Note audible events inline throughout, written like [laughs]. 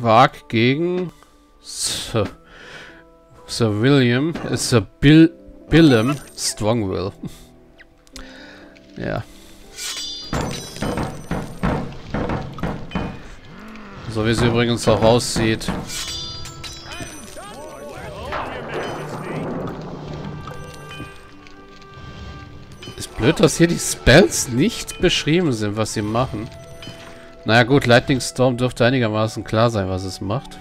Wag gegen Sir, Sir William, äh, Sir Bill, Billem Strongwill. [laughs] ja. So wie sie übrigens auch aussieht. Ist blöd, dass hier die Spells nicht beschrieben sind, was sie machen. Naja gut, Lightning Storm dürfte einigermaßen klar sein, was es macht.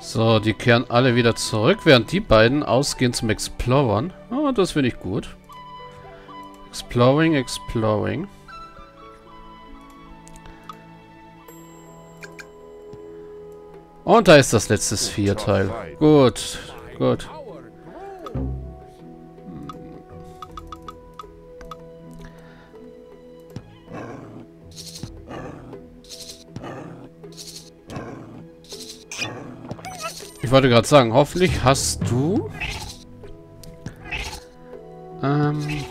So, die kehren alle wieder zurück, während die beiden ausgehen zum Exploren. Oh, das finde ich gut. Exploring, exploring. Und da ist das letzte Vierteil. Gut, gut. Wollte gerade sagen, hoffentlich hast du... Ähm...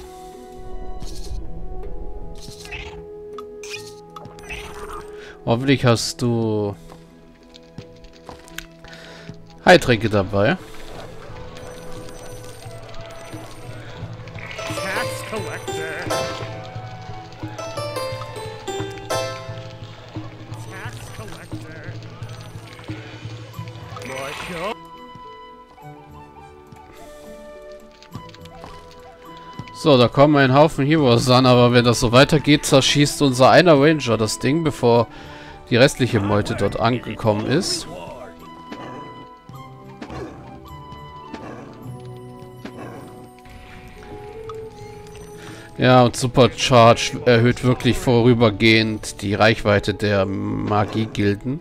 Hoffentlich hast du... Heiltränke dabei. So, da kommen ein Haufen Heroes an, aber wenn das so weitergeht, zerschießt unser einer Ranger das Ding, bevor die restliche Meute dort angekommen ist. Ja, und Supercharge erhöht wirklich vorübergehend die Reichweite der Magie-Gilden.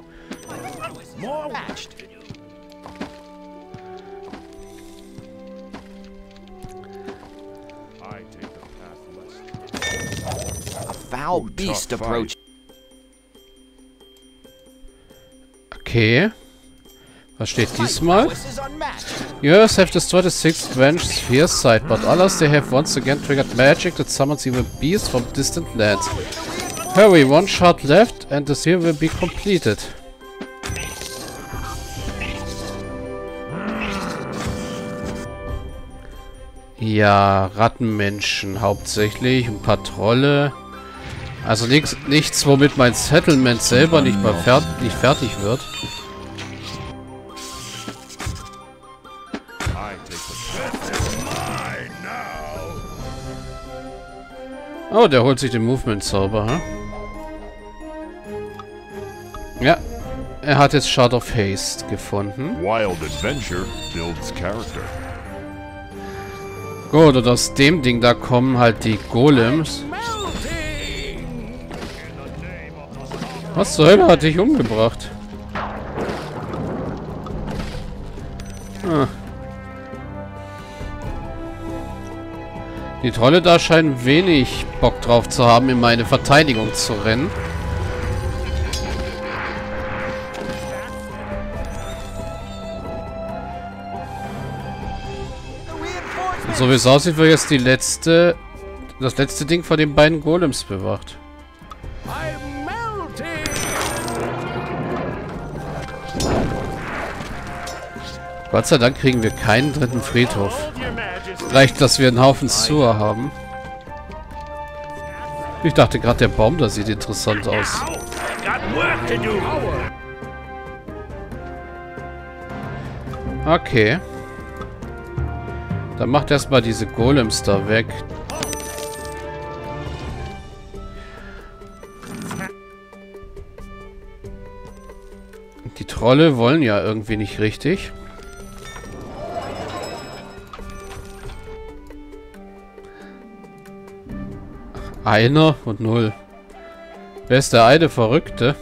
Foul beast approach. Okay. Was steht diesmal? Yours have destroyed the sixth venge sphere site, but others they have once again triggered magic that summons evil beasts from distant lands. Hurry, one shot left and the sphere will be completed. Ja, Rattenmenschen hauptsächlich, ein paar Trolle. Also nichts, nichts, womit mein Settlement selber nicht mal fer nicht fertig wird. Oh, der holt sich den Movement-Zauber, hm? Ja. Er hat jetzt Shard of Haste gefunden. Wild Adventure builds character. Gut, und aus dem Ding da kommen halt die Golems. Was zur Hölle hat dich umgebracht? Ah. Die Trolle da scheinen wenig Bock drauf zu haben, in meine Verteidigung zu rennen. Und so wie es aussieht, wird jetzt die letzte, das letzte Ding von den beiden Golems bewacht. Gott sei Dank kriegen wir keinen dritten Friedhof. Reicht, dass wir einen Haufen Sewer haben. Ich dachte gerade, der Baum da sieht interessant aus. Okay. Dann macht erstmal diese Golems da weg. Die Trolle wollen ja irgendwie nicht richtig. Einer und null. Wer ist der eine Verrückte?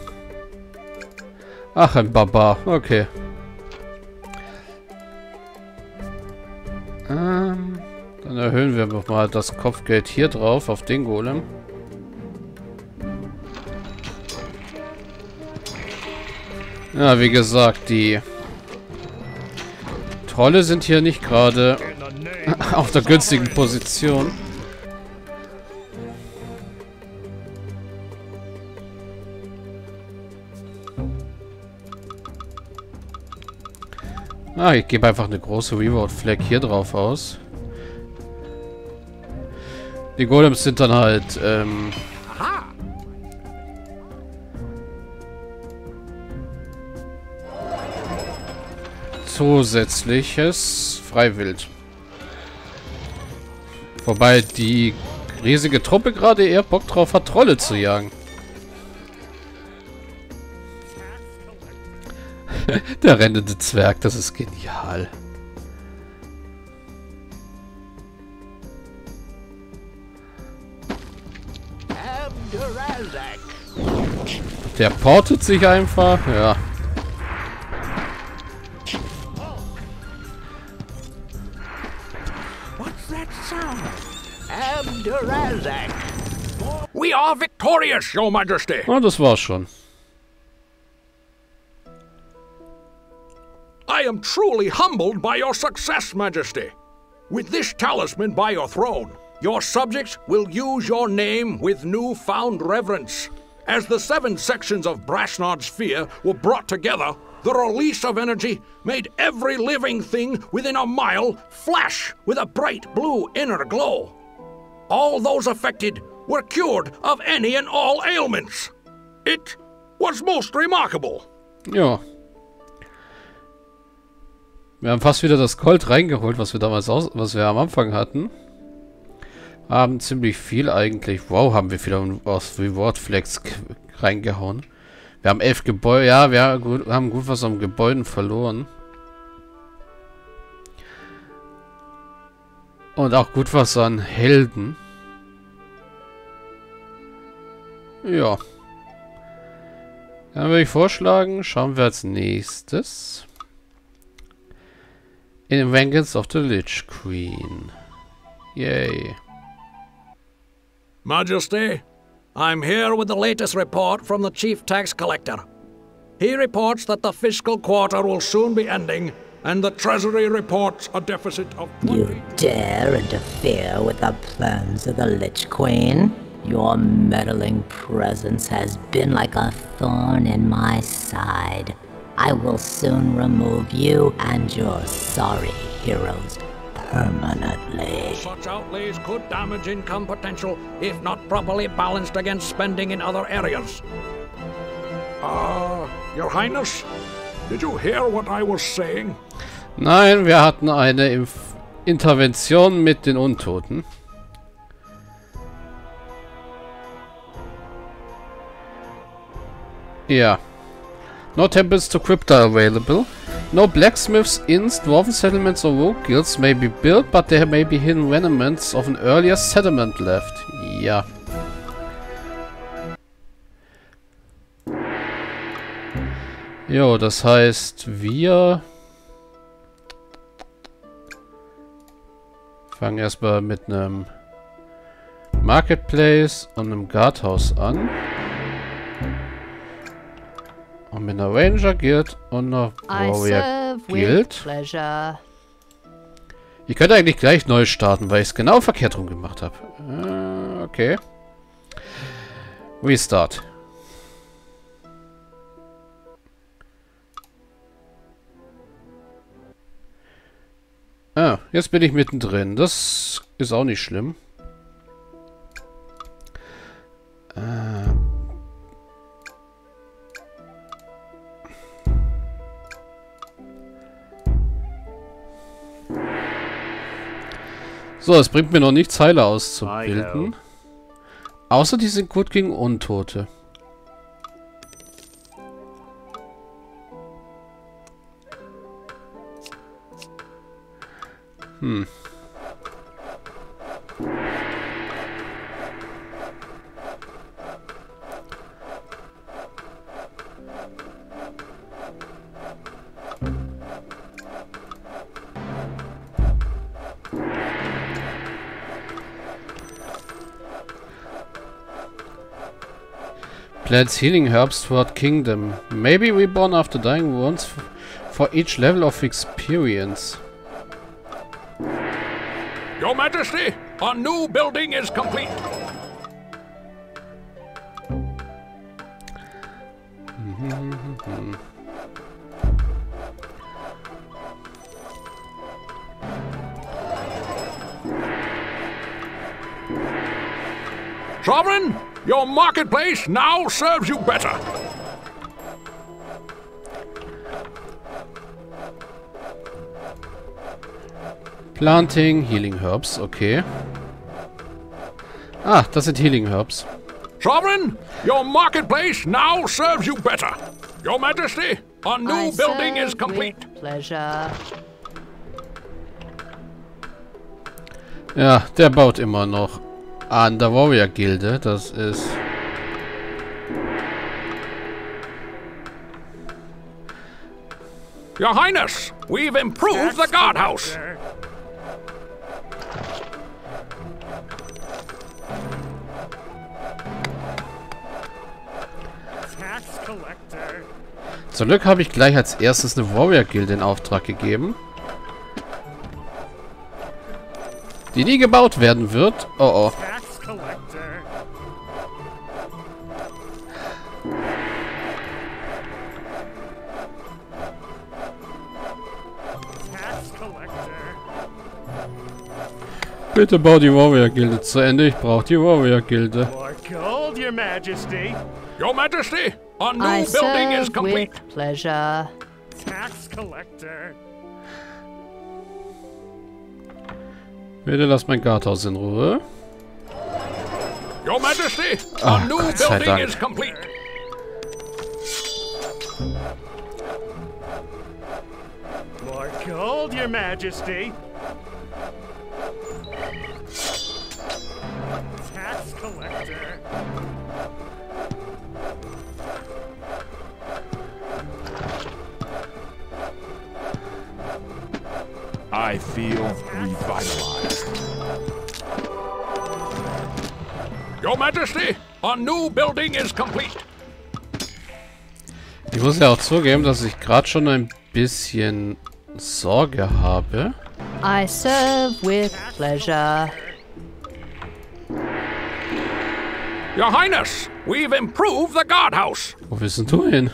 Ach, ein Barbar. Okay. Ähm, dann erhöhen wir mal das Kopfgeld hier drauf, auf den Golem. Ja, wie gesagt, die Trolle sind hier nicht gerade [laughs] auf der günstigen Position. Ah, ich gebe einfach eine große Reward Flag hier drauf aus. Die Golems sind dann halt, ähm... Zusätzliches Freiwild. Wobei die riesige Truppe gerade eher Bock drauf hat, Trolle zu jagen. [laughs] Der rennende Zwerg, das ist genial. Der portet sich einfach, ja. We are victorious, Your Majesty. Ah, das war's schon. Am truly humbled by your success, Majesty. With this talisman by your throne, your subjects will use your name with newfound reverence. As the seven sections of Brashnard sphere were brought together, the release of energy made every living thing within a mile flash with a bright blue inner glow. All those affected were cured of any and all ailments. It was most remarkable. Ja. Wir haben fast wieder das Gold reingeholt, was wir damals aus, was wir am Anfang hatten. Haben ziemlich viel eigentlich. Wow, haben wir wieder aus Reward Flex reingehauen. Wir haben elf Gebäude. Ja, wir haben gut was am Gebäuden verloren. Und auch gut was an Helden. Ja. Dann würde ich vorschlagen, schauen wir als nächstes in Vengeance of the Lich Queen. Yay. Majesty, I'm here with the latest report from the Chief Tax Collector. He reports that the fiscal quarter will soon be ending, and the Treasury reports a deficit of... You dare interfere with the plans of the Lich Queen? Your meddling presence has been like a thorn in my side. I will soon remove you and your sorry heroes permanently. Such outlays could damage income potential if not properly balanced against spending in other areas. Uh, Your Highness, did you hear what I was saying? Nein, wir hatten eine Inf Intervention mit den Untoten. Ja. No temples to crypta available. No blacksmiths, inns, dwarven settlements or rogue guilds may be built, but there may be hidden remnants of an earlier settlement left. Ja. Jo, das heißt, wir fangen erstmal mit einem Marketplace und einem Guardhouse an. Und mit einer Ranger Guild und einer Warrior Guild. Ich könnte eigentlich gleich neu starten, weil ich es genau verkehrt rum gemacht habe. Äh, okay. Restart. Ah, jetzt bin ich mittendrin. Das ist auch nicht schlimm. Äh, So, es bringt mir noch nichts, Heile auszubilden. Außer die sind gut gegen Untote. Hm. Plants healing herbs toward kingdom. Maybe reborn after dying once for each level of experience. Your Majesty, our new building is complete. [laughs] Sovereign, your marketplace now serves you better. Planting, Healing Herbs, okay. Ah, das sind Healing Herbs. Sovereign, your marketplace now serves you better. Your Majesty, a new I building is complete. Pleasure. Ja, der baut immer noch an der Warrior Gilde. Das ist... Your Highness, we've improved the guardhouse. Zum Glück habe ich gleich als erstes eine Warrior Gilde in Auftrag gegeben. Die nie gebaut werden wird. Oh oh. Collector. Bitte bau die Warrior Gilde zu Ende. Ich brauche die Warrior Gilde. More gold, Your Majesty. Your Majesty, a new I building is serve complete. with pleasure. Tax collector. Bitte lass mein Garthaus in Ruhe. Your Majesty, a Ah, new Gott building Dank. is complete. More gold, Your Majesty. Tax collector. I feel revitalized. Your Majesty, a new building is complete. Ich muss ja auch zugeben, dass ich gerade schon ein bisschen Sorge habe. I serve with pleasure. Your Highness, we've improved the guardhouse. Wo willst denn du hin?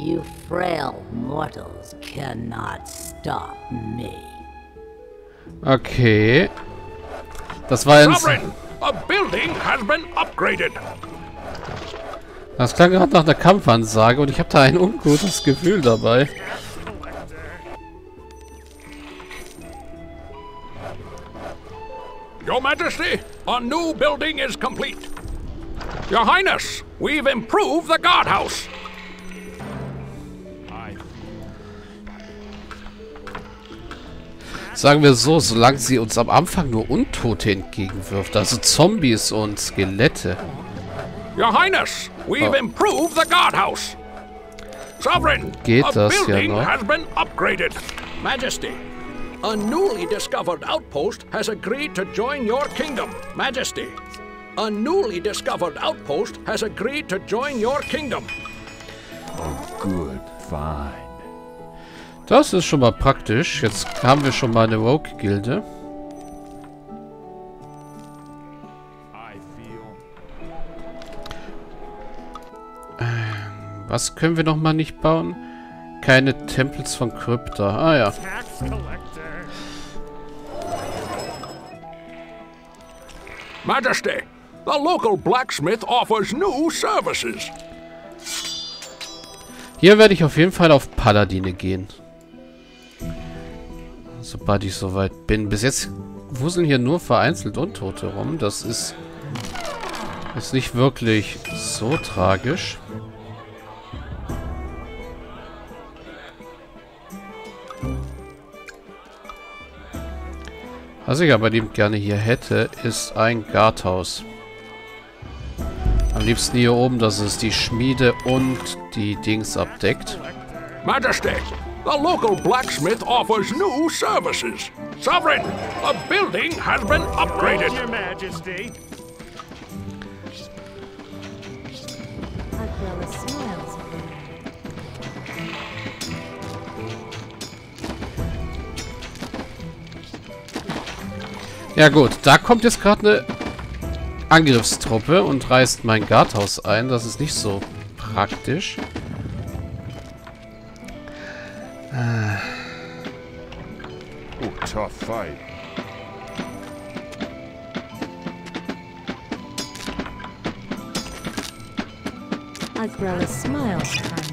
You frail mortals cannot stop me. Okay. Das war ein... Sovereign, a building has been upgraded. Das klang gerade nach einer Kampfansage und ich habe da ein ungutes Gefühl dabei. Your Majesty, a new building is complete. Your Highness, we've improved the guardhouse. Sagen wir so, solange sie uns am Anfang nur Untote entgegenwirft, also Zombies und Skelette. Your Highness, we've Oh. improved the guardhouse. Sovereign, Geht a das ja building noch? has been upgraded. Majesty, a newly discovered outpost has agreed to join your kingdom. Majesty, a newly discovered outpost has agreed to join your kingdom. Good, fine. Das ist schon mal praktisch. Jetzt haben wir schon mal eine Rogue-Gilde. Feel Was können wir noch mal nicht bauen? Keine Tempels von Krypta. Ah ja. Majesty, the local blacksmith offers new services. Hier werde ich auf jeden Fall auf Paladine gehen. Sobald ich soweit bin. Bis jetzt wuseln hier nur vereinzelt Untote rum. Das ist, ist nicht wirklich so tragisch. Was ich aber liebend gerne hier hätte, ist ein Garthaus. Am liebsten hier oben, dass es die Schmiede und die Dings abdeckt. Majesty, the local blacksmith offers new services. Sovereign, a building has been upgraded. Your Majesty. Ja gut, da kommt jetzt gerade eine Angriffstruppe und reißt mein Garthaus ein. Das ist nicht so praktisch. fight. Agrella smiles